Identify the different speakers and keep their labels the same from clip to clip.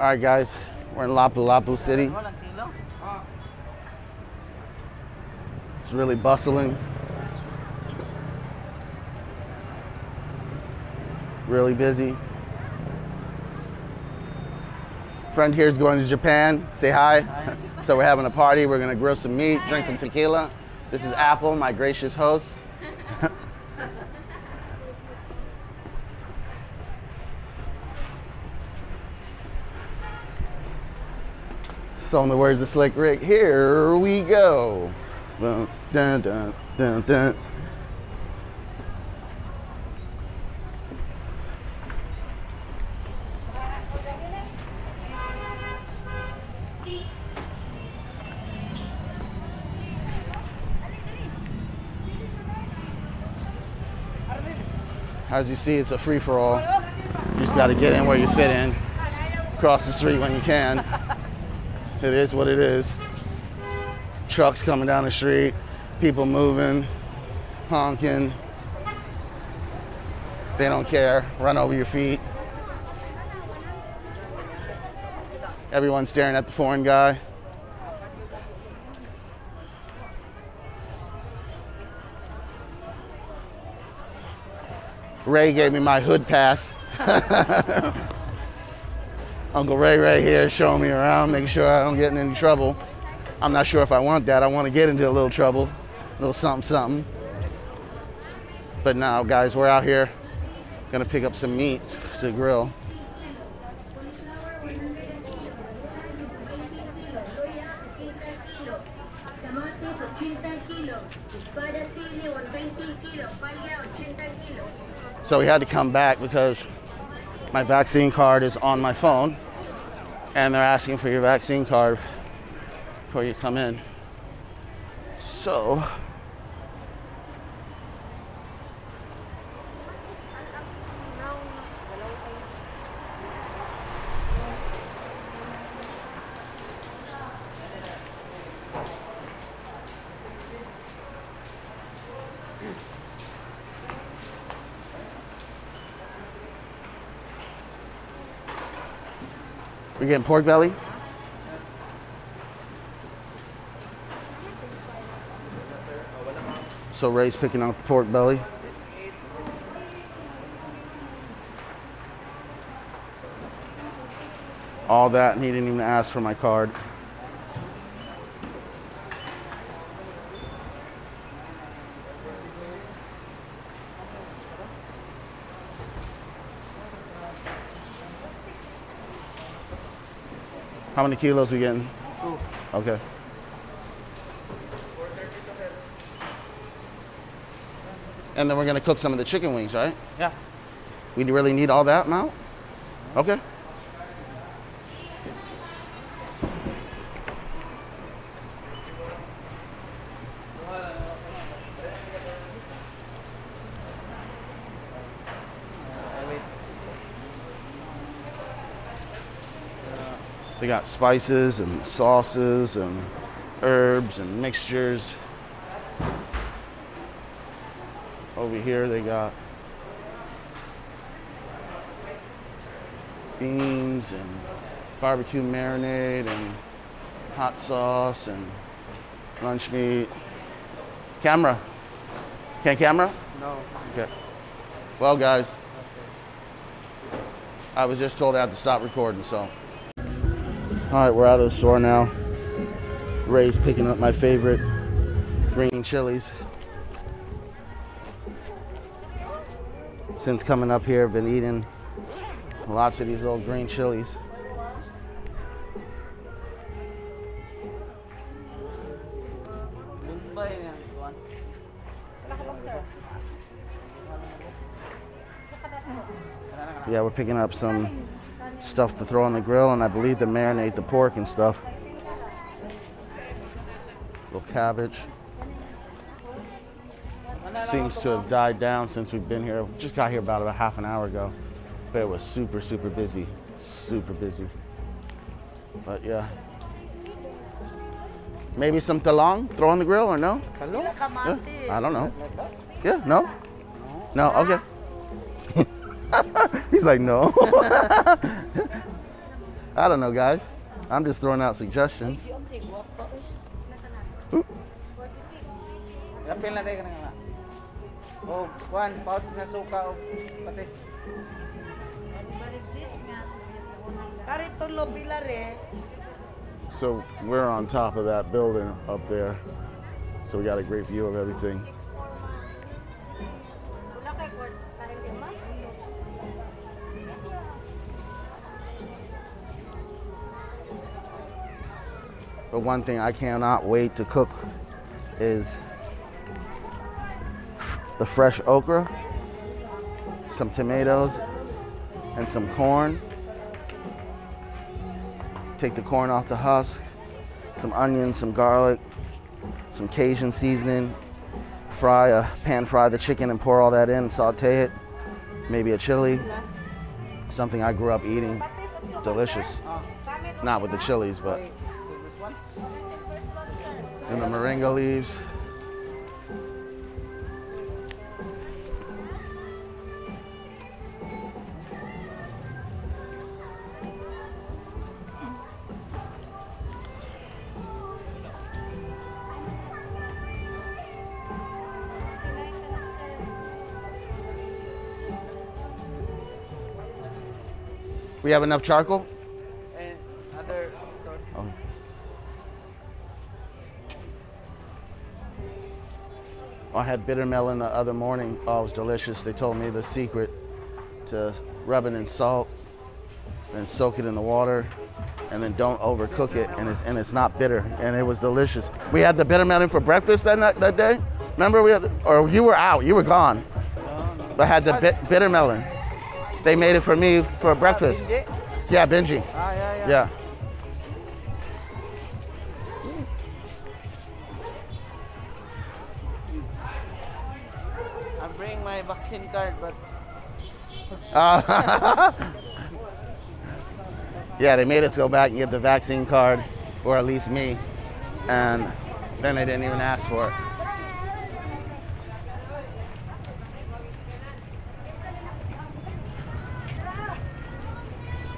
Speaker 1: All right, guys, we're in Lapu Lapu City. It's really bustling. Really busy. Friend here is going to Japan. Say hi. So we're having a party. We're gonna grill some meat, drink some tequila. This is Apple, my gracious host. So in the words of Slick Rick, here we go. Dun, dun, dun, dun. As you see, it's a free for all. You just got to get in where you fit in, cross the street when you can. It is what it is. Trucks coming down the street, people moving, honking. They don't care. Run over your feet. Everyone's staring at the foreign guy. Ray gave me my hood pass. Uncle Ray Ray here showing me around, making sure I don't get in any trouble. I'm not sure if I want that. I want to get into a little trouble, a little something, something. But now, guys, we're out here gonna pick up some meat to grill. So we had to come back because my vaccine card is on my phone and they're asking for your vaccine card before you come in. So getting pork belly. So Ray's picking up pork belly. All that, and he didn't even ask for my card. How many kilos we getting? Okay. And then we're gonna cook some of the chicken wings, right?
Speaker 2: Yeah.
Speaker 1: We really need all that amount? Okay. They got spices and sauces and herbs and mixtures. Over here they got beans and barbecue marinade and hot sauce and lunch meat. Camera. Can camera?
Speaker 2: No.
Speaker 1: Okay. Well, guys, I was just told I had to stop recording, so. All right, we're out of the store now. Ray's picking up my favorite green chilies. Since coming up here, I've been eating lots of these little green chilies. Yeah, we're picking up some stuff to throw on the grill, and I believe to marinate the pork and stuff. Little cabbage. Seems to have died down since we've been here. Just got here about a half an hour ago, but it was super, super busy, super busy. But yeah, maybe some talong throw on the grill or no? Yeah, I don't know. Yeah, no, no. Okay. He's like, no. I don't know, guys. I'm just throwing out suggestions.
Speaker 2: Apil na tayo ka na nga. O, Juan, pouch na suka o patis.
Speaker 3: Karito lo pilar eh.
Speaker 1: So we're on top of that building up there. So we got a great view of everything. One thing I cannot wait to cook is the fresh okra, some tomatoes, and some corn. Take the corn off the husk, some onions, some garlic, some Cajun seasoning. Fry a pan fry the chicken and pour all that in, saute it. Maybe a chili, something I grew up eating. Delicious. Not with the chilies, but and the moringa leaves. We have enough charcoal? I had bitter melon the other morning. Oh, it was delicious. They told me the secret to rub it in salt and soak it in the water and then don't overcook it and it's, and it's not bitter and it was delicious. We had the bitter melon for breakfast that, night, that day. Remember we had, or you were out, you were gone. I had the bit, bitter melon. They made it for me for breakfast. Yeah, Benji.
Speaker 2: Ah, yeah, vaccine card, but
Speaker 1: Uh, yeah, they made us go back and get the vaccine card, or at least me, and then they didn't even ask for it.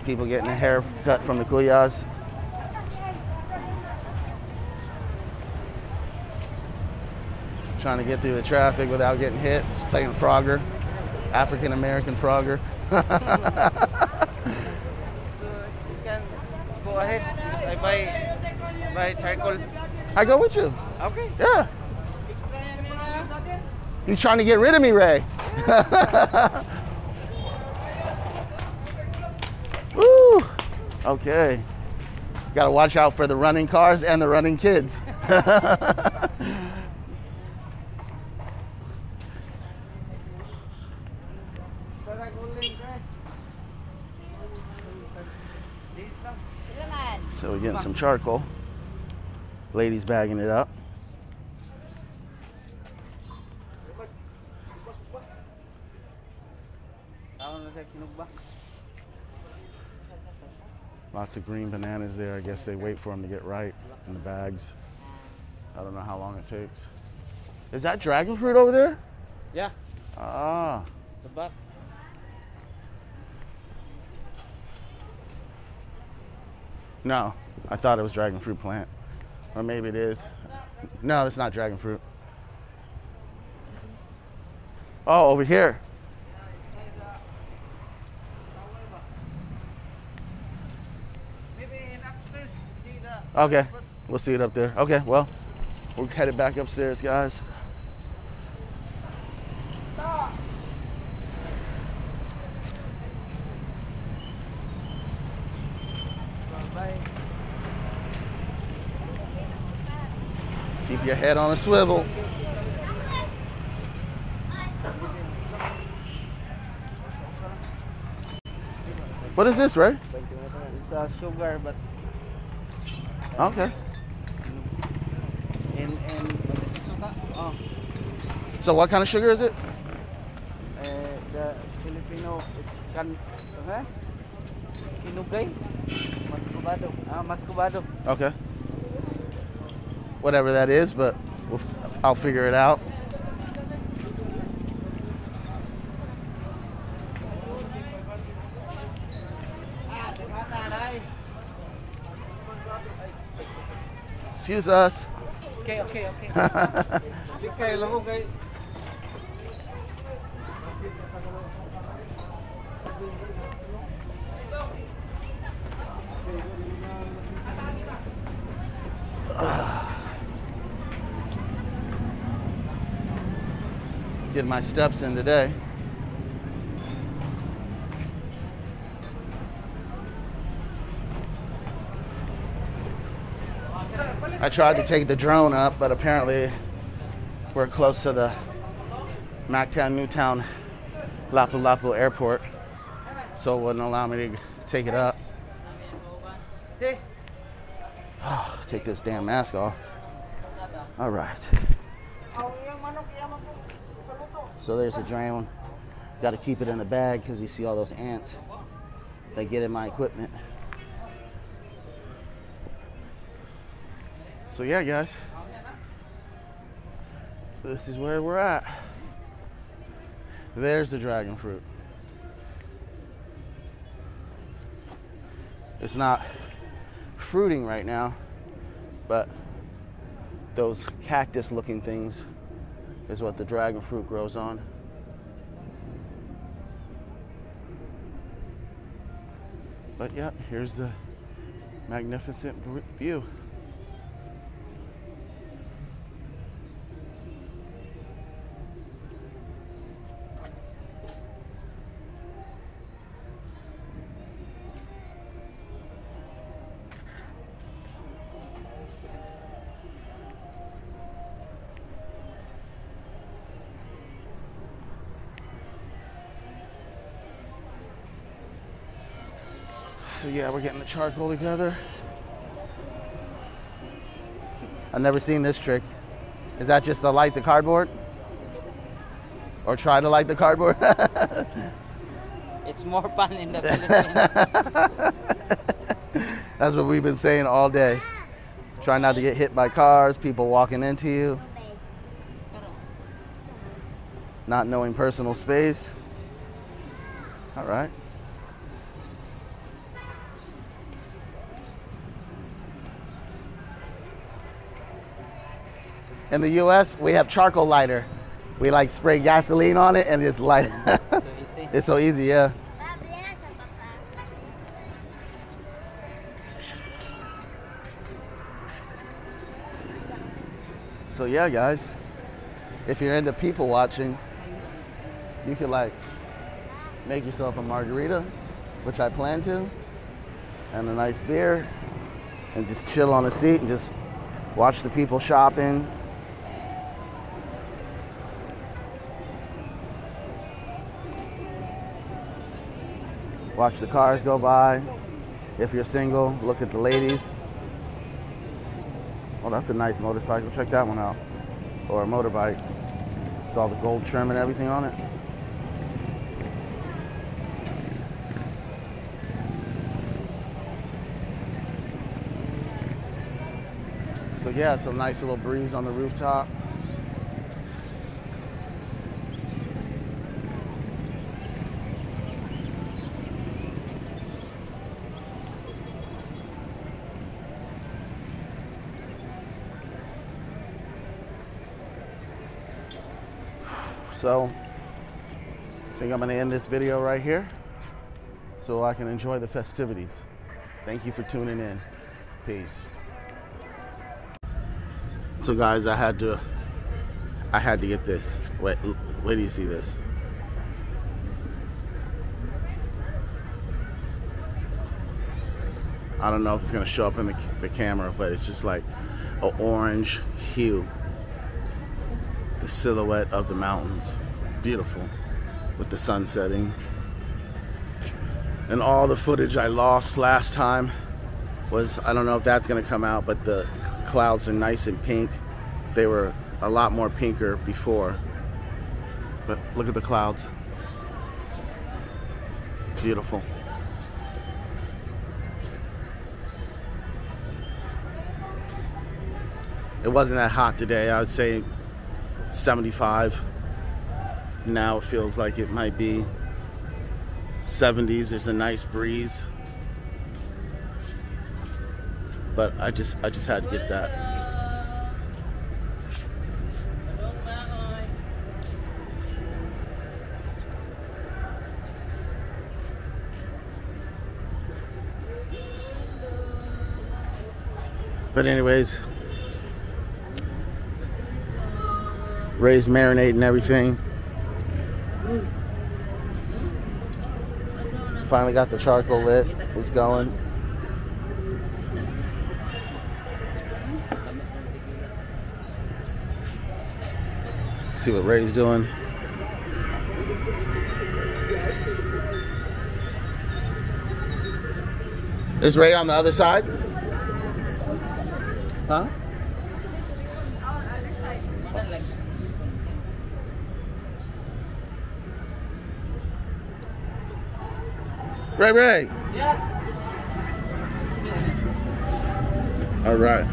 Speaker 1: People getting a haircut from the Kuyas. Trying to get through the traffic without getting hit. It's playing Frogger, African American Frogger.
Speaker 2: so you can go ahead I buy buy charcoal.
Speaker 1: I go with you.
Speaker 2: Okay.
Speaker 1: Yeah. You trying to get rid of me, Ray? Woo! Okay. Got to watch out for the running cars and the running kids.
Speaker 3: Salamat.
Speaker 1: so we're getting some charcoal. Ladies bagging it up.
Speaker 2: Taon na sa sinugba.
Speaker 1: Lots of green bananas there. I guess they wait for them to get ripe in the bags. I don't know how long it takes. Is that dragon fruit over there?
Speaker 2: Yeah,
Speaker 1: Ah.
Speaker 2: the back.
Speaker 1: No, I thought it was dragon fruit plant. Or maybe it is. No, it's not dragon fruit. Oh, over here. Okay, we'll see it up there. Okay, well, we're headed back upstairs, guys.
Speaker 2: Bye.
Speaker 1: Keep your head on a swivel. What is this, Ray?
Speaker 2: It's uh, sugar, but
Speaker 1: Okay.
Speaker 2: in oh,
Speaker 1: So what kind of sugar is it?
Speaker 2: uh, the Filipino it's kan huh? Kinugay? Muscovado. Ah, muscovado.
Speaker 1: Okay whatever that is, but we'll, I'll figure it out. Excuse us.
Speaker 2: Okay, okay, okay.
Speaker 1: Get my steps in today. I tried to take the drone up, but apparently we're close to the Mactan Newtown Lapu Lapu airport, so it wouldn't allow me to take it up.
Speaker 2: See?
Speaker 1: Ah, take this damn mask off. All right. So there's the drain. Got to keep it in the bag because you see all those ants that get in my equipment. So yeah, guys, this is where we're at. There's the dragon fruit. It's not fruiting right now, but those cactus looking things is what the dragon fruit grows on. But yeah, here's the magnificent view. So yeah, we're getting the charcoal together. I've never seen this trick. Is that just to light the cardboard? Or try to light the cardboard?
Speaker 2: It's more fun in the Philippines.
Speaker 1: That's what we've been saying all day. Try not to get hit by cars, people walking into you. Not knowing personal space. All right. In the US, we have charcoal lighter. We like spray gasoline on it and just light it.
Speaker 2: so
Speaker 1: it's so easy, yeah. So yeah, guys, if you're into people watching, you could like make yourself a margarita, which I plan to, and a nice beer, and just chill on a seat and just watch the people shopping. Watch the cars go by. If you're single, look at the ladies. Oh, that's a nice motorcycle. Check that one out. Or a motorbike. With all the gold trim and everything on it. So yeah, some nice little breeze on the rooftop. So, I think I'm to end this video right here so I can enjoy the festivities. Thank you for tuning in. Peace. So guys, I had to I had to get this. Wait, where do you see this? I don't know if it's gonna show up in the, the camera, but it's just like an orange hue the silhouette of the mountains. Beautiful with the sun setting. And all the footage I lost last time was, I don't know if that's gonna come out, but the clouds are nice and pink. They were a lot more pinker before. But look at the clouds. Beautiful. It wasn't that hot today. I would say 75. Now it feels like it might be 70s. There's a nice breeze. But I just I just had to get that. But anyways, Ray's marinade and everything. Finally got the charcoal lit. It's going. See what Ray's doing. Is Ray on the other side? Huh? Ray Ray.
Speaker 2: Yeah.
Speaker 1: All right.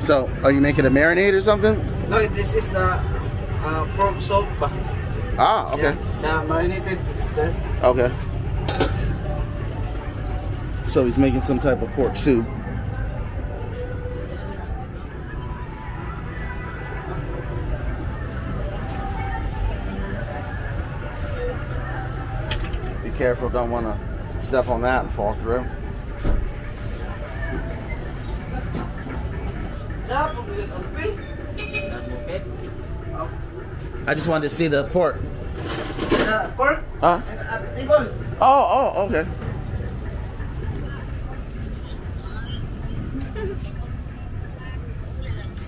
Speaker 1: So, are you making a marinade or something?
Speaker 2: No, this is the uh, pork soup.
Speaker 1: Ah, okay.
Speaker 2: Yeah, the marinated is there.
Speaker 1: Okay. So he's making some type of pork soup. Be careful, don't want to step on that and fall through. I just wanted to see the pork.
Speaker 2: Uh, pork
Speaker 1: Huh? Oh, oh, okay.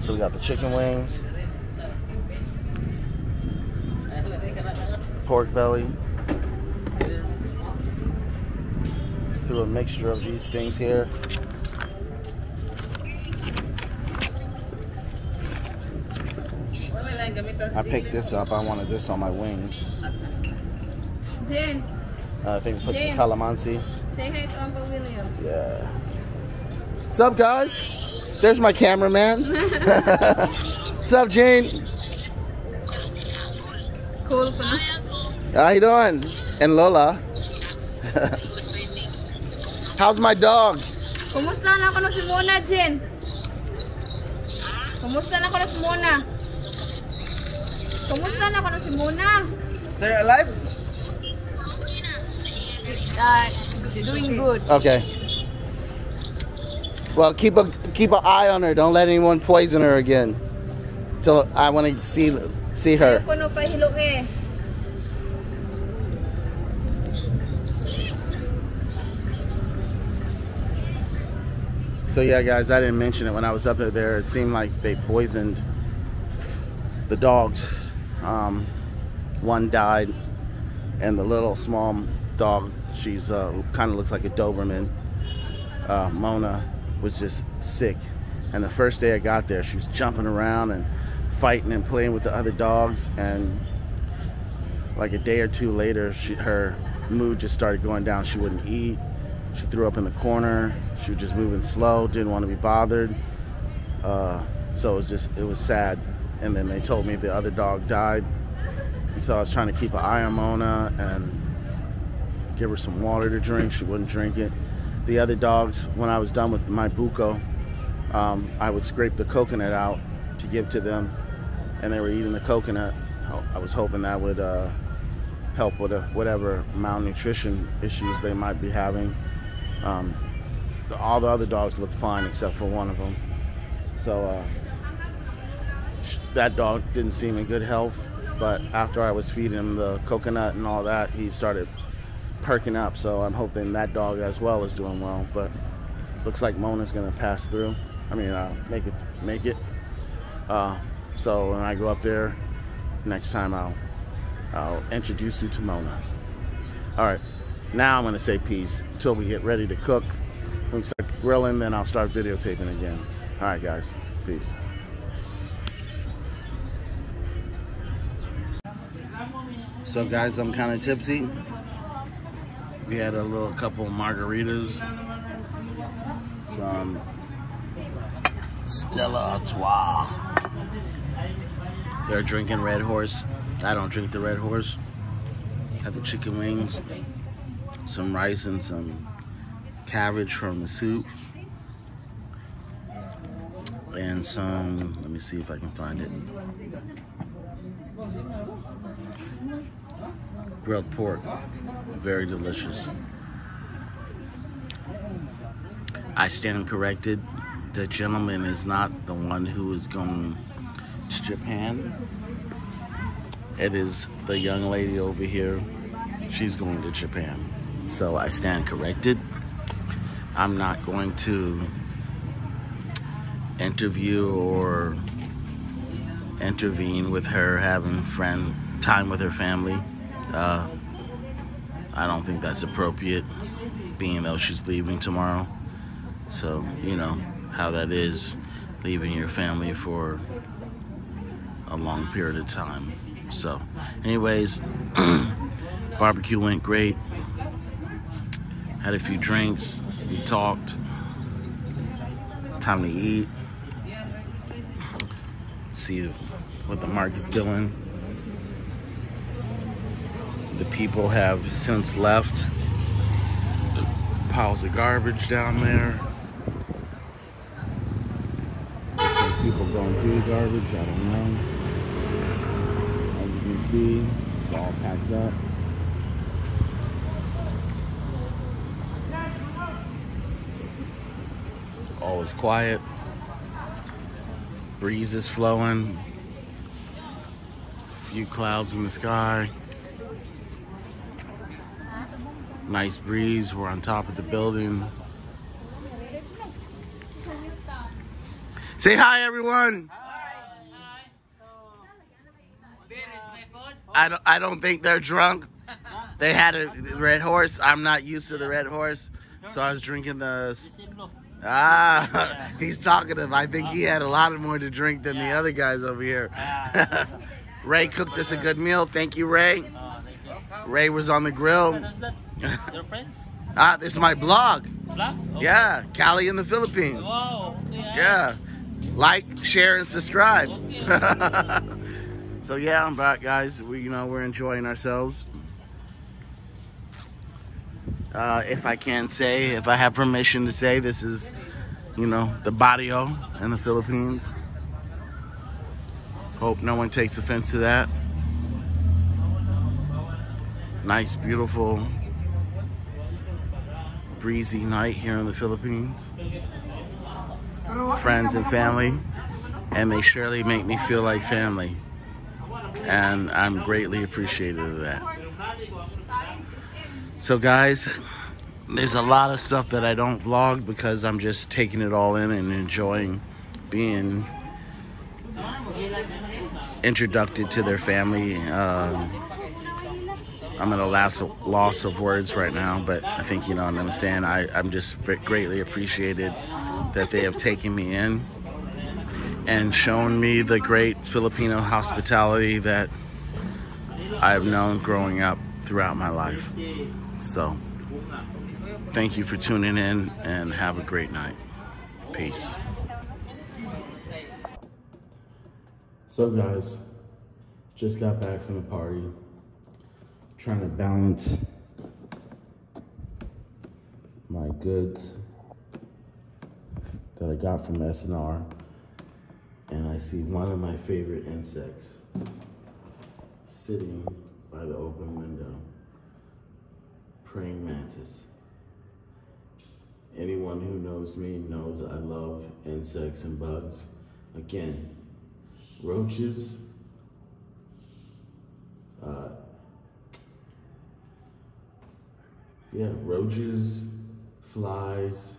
Speaker 1: So we got the chicken wings, pork belly, through a mixture of these things here. I picked this up. I wanted this on my wings.
Speaker 3: Jen,
Speaker 1: Uh, I think we put some calamansi.
Speaker 3: say hi to Uncle William.
Speaker 1: Yeah. What's up, guys? There's my cameraman. What's up, Jane?
Speaker 3: Cool.
Speaker 1: How you doing? And Lola. How's my dog?
Speaker 3: Kumusta na ako na si Mona, Jen? Kumusta na ako na si Mona? Kumusta na ako na si Mona?
Speaker 2: Still alive?
Speaker 3: Uh, doing good.
Speaker 1: Okay. Well, keep a keep an eye on her. Don't let anyone poison her again. Till I want to see see her. So yeah, guys, I didn't mention it when I was up there. It seemed like they poisoned the dogs. Um, one died, and the little small dog, she's uh, kind of looks like a Doberman. Uh, Mona was just sick, and the first day I got there, she was jumping around and fighting and playing with the other dogs, and like a day or two later, she, her mood just started going down. She wouldn't eat. She threw up in the corner. She was just moving slow. Didn't want to be bothered. Uh, so it was just it was sad. And then they told me the other dog died. And so I was trying to keep an eye on Mona and give her some water to drink. She wouldn't drink it. The other dogs, when I was done with my buko, um, I would scrape the coconut out to give to them, and they were eating the coconut. I was hoping that would uh, help with a, whatever malnutrition issues they might be having. Um, the, all the other dogs looked fine except for one of them. So uh, that dog didn't seem in good health. But after I was feeding him the coconut and all that, he started perking up. So I'm hoping that dog as well is doing well. But looks like Mona's gonna pass through. I mean, uh, make it, make it. Uh, so when I go up there next time, I'll I'll introduce you to Mona. All right, now I'm gonna say peace until we get ready to cook. When we start grilling, then I'll start videotaping again. All right, guys, peace. So, guys, I'm kind of tipsy. We had a little couple margaritas, some Stella Artois. They're drinking Red Horse. I don't drink the Red Horse. Had the chicken wings, some rice and some cabbage from the soup. And some, let me see if I can find it. Grilled pork. Very delicious. I stand corrected. the gentleman is not the one who is going to Japan. It is the young lady over here. She's going to Japan. So I stand corrected. I'm not going to interview or intervene with her having friend time with her family. Uh, I don't think that's appropriate, being though she's leaving tomorrow. So you know how that is, leaving your family for a long period of time. So, anyways, barbecue went great. Had a few drinks. We talked. Time to eat. See what the market's doing. The people have since left. Piles of garbage down there. People going through the garbage, I don't know. As you can see, it's all packed up. All is quiet. Breeze is flowing. Few clouds in the sky. Nice breeze. We're on top of the building. Say hi, everyone. I don't, I don't think they're drunk. They had a red horse. I'm not used to the red horse. So I was drinking the. Ah, he's talkative. I think he had a lot more to drink than the other guys over here. Ray cooked us a good meal. Thank you, Ray. Ray was on the grill.
Speaker 4: Your friends?
Speaker 1: Ah, this is my blog.
Speaker 4: Black? Okay.
Speaker 1: Yeah, Cali in the Philippines.
Speaker 4: Wow. Yeah.
Speaker 1: Yeah. Like, share, and subscribe. so yeah, I'm back, guys. We, you know, we're enjoying ourselves. Uh, if I can say, if I have permission to say, this is, you know, the barrio in the Philippines. Hope no one takes offense to that. Nice, beautiful, breezy night here in the Philippines. Friends and family, and they surely make me feel like family. And I'm greatly appreciative of that. So, guys, there's a lot of stuff that I don't vlog because I'm just taking it all in and enjoying being introduced to their family. Um, I'm at a last loss of words right now, but I think you know what I'm saying. I, I'm just greatly appreciated that they have taken me in and shown me the great Filipino hospitality that I've known growing up throughout my life. So, thank you for tuning in and have a great night. Peace. So, guys, just got back from the party. Trying to balance my goods that I got from S&R. And I see one of my favorite insects sitting by the praying mantis. Anyone who knows me knows I love insects and bugs. Again, roaches, uh, yeah, roaches, flies,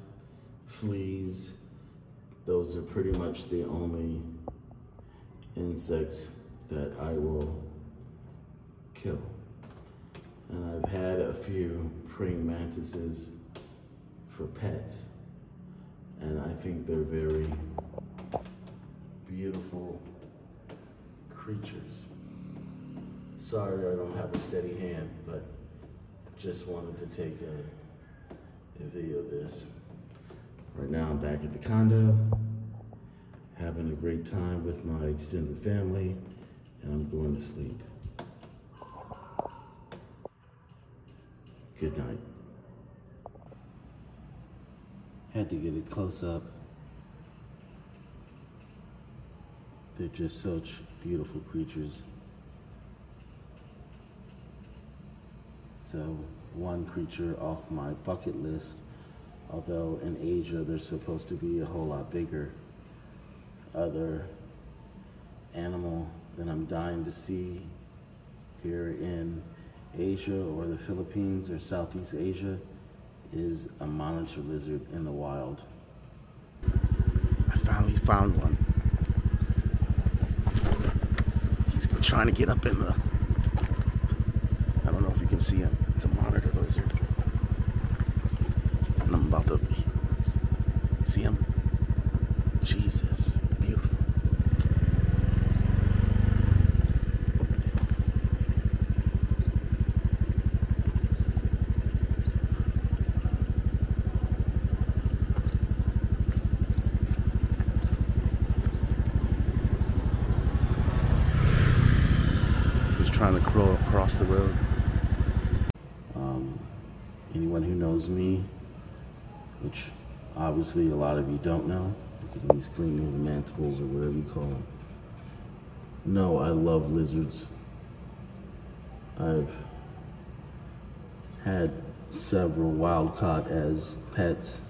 Speaker 1: fleas, those are pretty much the only insects that I will kill. And I've had a few praying mantises for pets. And I think they're very beautiful creatures. Sorry I don't have a steady hand, but just wanted to take a, a video of this. Right now I'm back at the condo, having a great time with my extended family, and I'm going to sleep. Good night. Had to get it close up. They're just such beautiful creatures. So one creature off my bucket list Although in Asia they're supposed to be a whole lot bigger. Other animal that I'm dying to see here in Asia or the Philippines or Southeast Asia is a monitor lizard in the wild. I finally found one. He's trying to get up in the. I don't know if you can see him. It's a monitor lizard. And I'm about to. See him? Jesus. Beautiful. He was trying to crawl across the road. Um, anyone who knows me, which obviously a lot of you don't know, because he's cleaning his mandibles or whatever you call them. No, I love lizards. I've had several wild caught as pets,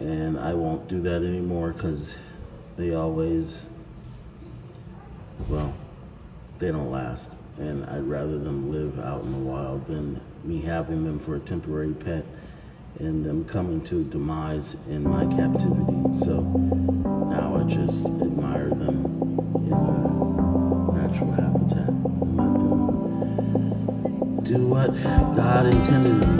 Speaker 1: and I won't do that anymore because they always, well, they don't last. And I'd rather them live out in the wild than me having them for a temporary pet and them coming to demise in my captivity. So now I just admire them in their natural habitat and let them do what God intended them